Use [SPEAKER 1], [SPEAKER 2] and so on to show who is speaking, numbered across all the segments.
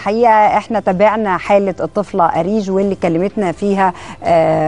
[SPEAKER 1] الحقيقة إحنا تابعنا حالة الطفلة أريج واللي كلمتنا فيها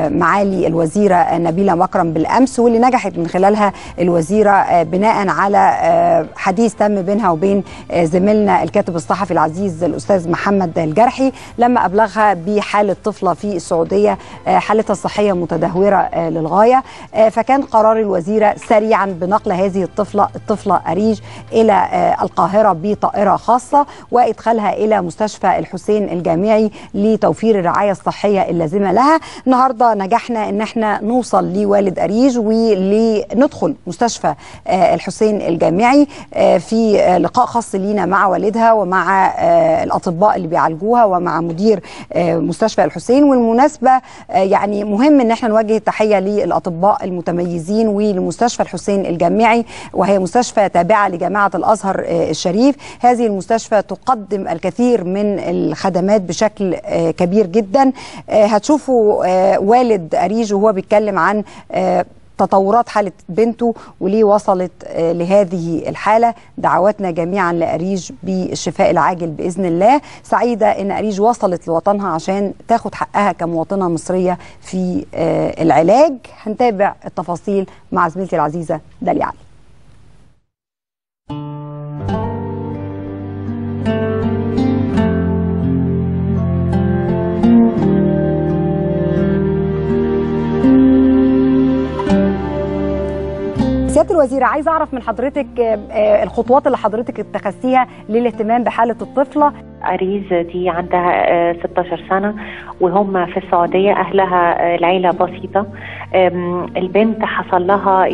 [SPEAKER 1] معالي الوزيرة نبيلة مكرم بالأمس واللي نجحت من خلالها الوزيرة بناء على حديث تم بينها وبين زميلنا الكاتب الصحفي العزيز الأستاذ محمد الجرحي لما أبلغها بحالة طفلة في السعودية حالتها الصحية متدهورة للغاية. فكان قرار الوزيرة سريعا بنقل هذه الطفلة الطفلة أريج إلى القاهرة بطائرة خاصة وإدخالها إلى مستشفى الحسين الجامعي لتوفير الرعاية الصحية اللازمة لها. النهارده نجحنا إن إحنا نوصل لوالد أريج ولندخل مستشفى الحسين الجامعي في لقاء خاص لينا مع والدها ومع الأطباء اللي بيعالجوها ومع مدير مستشفى الحسين. والمناسبة يعني مهم إن إحنا نوجه التحية للأطباء المتميزين ولمستشفى الحسين الجامعي وهي مستشفى تابعة لجامعة الأزهر الشريف. هذه المستشفى تقدم الكثير من الخدمات بشكل كبير جدا. هتشوفوا والد اريج وهو بيتكلم عن تطورات حالة بنته وليه وصلت لهذه الحالة. دعواتنا جميعا لأريج بالشفاء العاجل بإذن الله. سعيدة أن أريج وصلت لوطنها عشان تاخد حقها كمواطنة مصرية في العلاج. هنتابع التفاصيل مع زميلتي العزيزة داليا علي سياده الوزيرة عايزة أعرف من حضرتك الخطوات اللي حضرتك اتخذتيها للاهتمام بحالة الطفلة.
[SPEAKER 2] أريز دي عندها 16 سنة وهم في السعودية أهلها العيلة بسيطة. البنت حصل لها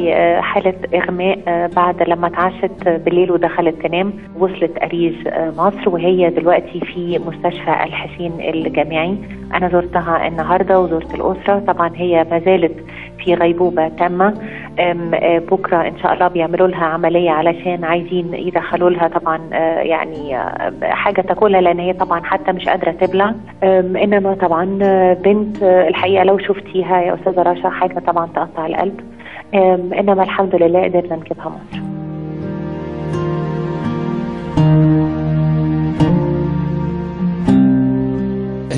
[SPEAKER 2] حالة إغماء بعد لما اتعشت بالليل ودخلت تنام. وصلت أريز مصر وهي دلوقتي في مستشفى الحسين الجامعي. أنا زرتها النهاردة وزرت الأسرة. طبعا هي ما زالت في غيبوبة تامة. بكرة إن شاء الله بيعملوا لها عملية علشان عايزين يدخلوا لها طبعا يعني حاجة تاكلها لأن هي طبعا حتى مش قادرة تبلع إنما طبعا بنت الحقيقة لو شفتيها يا أستاذة رشا حاجة طبعا تقطع القلب. إنما الحمد لله قدرنا نجيبها مصر.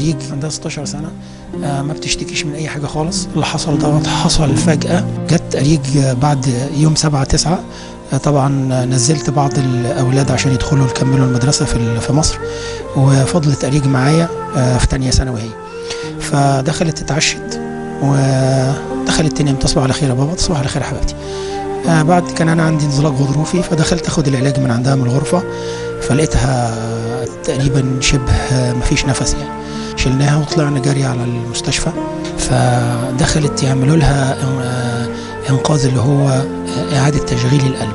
[SPEAKER 3] أريج عندها 16 سنة. آه ما بتشتكيش من أي حاجة خالص. اللي حصل دوت حصل فجأة. جت أريج بعد يوم 7 9 طبعا نزلت بعض الأولاد عشان يدخلوا يكملوا المدرسة في في مصر. وفضلت اريج معايا في ثانية ثانوي هي. فدخلت اتعشت ودخلت تنام. تصبح على خير يا بابا تصبح على خير يا حبيبتي. بعد كان أنا عندي انزلاق غضروفي فدخلت أخد العلاج من عندها من الغرفة. فلقيتها تقريبا شبه مفيش نفس يعني. شلناها وطلعنا جري على المستشفى فدخلت يعملوا لها إنقاذ اللي هو إعادة تشغيل القلب.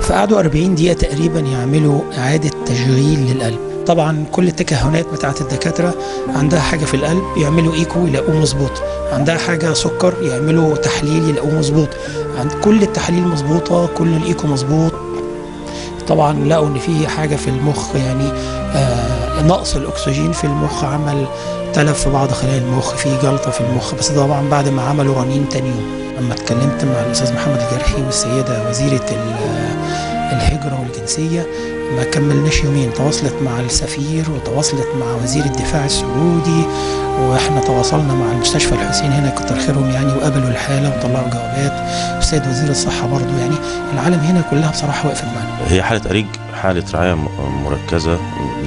[SPEAKER 3] فقعدوا 40 دقيقة تقريبا يعملوا إعادة تشغيل للقلب. طبعا كل التكهنات بتاعة الدكاترة عندها حاجة في القلب يعملوا إيكو يلاقوه مظبوط. عندها حاجة سكر يعملوا تحليل يلاقوه مظبوط. عند كل التحاليل مظبوطة كل الإيكو مظبوط. طبعا لقوا إن في حاجة في المخ يعني آه نقص الأكسجين في المخ عمل تلف في بعض خلايا المخ في جلطة في المخ. بس طبعا بعد ما عملوا رنين تاني يوم لما اتكلمت مع الأستاذ محمد الجرحي والسيدة وزيرة الهجرة والجنسية ما كملناش يومين تواصلت مع السفير وتواصلت مع وزير الدفاع السعودي وإحنا تواصلنا مع المستشفى الحسين. هنا كتر خيرهم يعني وقبلوا الحالة وطلعوا جوابات. والسيد وزير الصحة برضو يعني العالم هنا كلها بصراحة وقفت معانا
[SPEAKER 4] هي حالة أريج حالة رعاية مركزة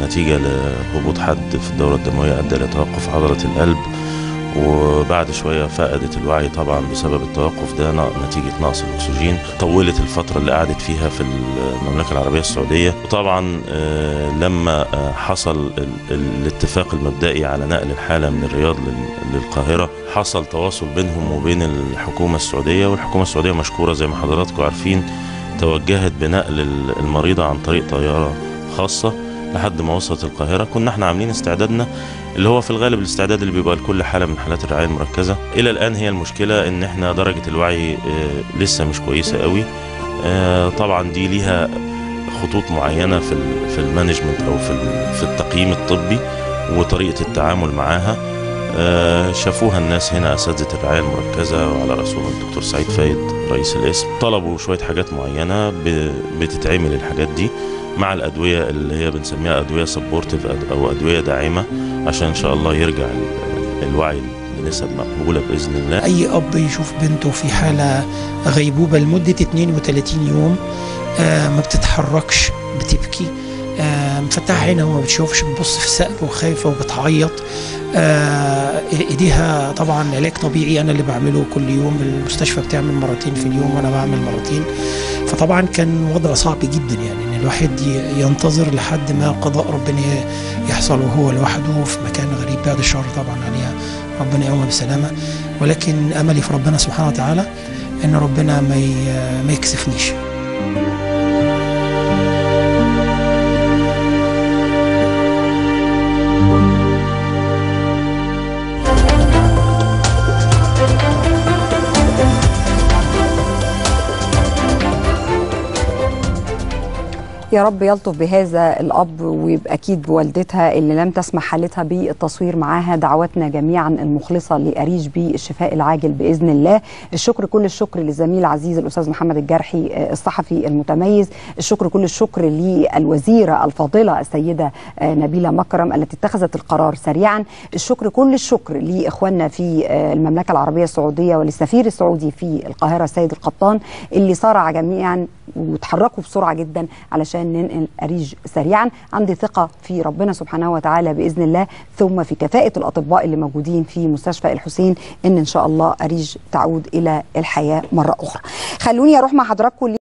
[SPEAKER 4] نتيجة لهبوط حد في الدورة الدموية أدى إلى توقف عضلة القلب وبعد شوية فقدت الوعي طبعا بسبب التوقف ده نتيجة نقص الأكسجين طولت الفترة اللي قعدت فيها في المملكة العربية السعودية. وطبعا لما حصل الاتفاق المبدئي على نقل الحالة من الرياض للقاهرة حصل تواصل بينهم وبين الحكومة السعودية والحكومة السعودية مشكورة زي ما حضراتكم عارفين توجهت بنقل المريضة عن طريق طيارة خاصة. لحد ما وصلت القاهرة. كنا إحنا عاملين استعدادنا اللي هو في الغالب الاستعداد اللي بيبقى لكل حالة من حالات الرعاية المركزة. إلى الآن هي المشكلة إن إحنا درجة الوعي آه لسه مش كويسة قوي. آه طبعا دي ليها خطوط معينة في ال management أو في في التقييم الطبي وطريقة التعامل معاها. آه، شافوها الناس هنا أساتذة الرعاية المركزة وعلى رأسهم الدكتور سعيد فايد رئيس القسم طلبوا شوية حاجات معينة بتتعمل الحاجات دي مع الأدوية اللي هي بنسميها أدوية سبورتيف أو أدوية داعمة عشان إن شاء الله يرجع ال- الوعي لنسب مقبولة بإذن الله.
[SPEAKER 3] أي أب يشوف بنته في حالة غيبوبة لمدة 32 يوم آه ما بتتحركش. مفتحه عينها وما بتشوفش بتبص في السقف وخايفة وبتعيط. آه إيديها طبعا علاج طبيعي أنا اللي بعمله كل يوم المستشفى بتعمل مرتين في اليوم وأنا بعمل مرتين. فطبعا كان وضع صعب جدا يعني إن الواحد ينتظر لحد ما قضاء ربنا يحصل وهو لوحده في مكان غريب بعد الشر طبعا عليها. ربنا يقوم بسلامة. ولكن أملي في ربنا سبحانه وتعالى إن ربنا ما يكسفنيش.
[SPEAKER 1] يا رب يلطف بهذا الأب ويبقى أكيد بوالدتها اللي لم تسمح حالتها بالتصوير معاها. دعواتنا جميعا المخلصة لأريج بالشفاء العاجل بإذن الله. الشكر كل الشكر للزميل العزيز الأستاذ محمد الجرحي آه، الصحفي المتميز. الشكر كل الشكر للوزيرة الفاضلة السيدة آه، نبيلة مكرم التي اتخذت القرار سريعا. الشكر كل الشكر لإخواننا في آه، المملكة العربية السعودية وللسفير السعودي في القاهرة السيد القطان اللي صارع جميعا وتحركوا بسرعة جدا علشان ننقل اريج سريعا. عندي ثقة في ربنا سبحانه وتعالى بإذن الله. ثم في كفاءة الأطباء اللي موجودين في مستشفى الحسين إن إن شاء الله أريج تعود إلى الحياة مرة أخرى. خلوني أروح مع حضراتكم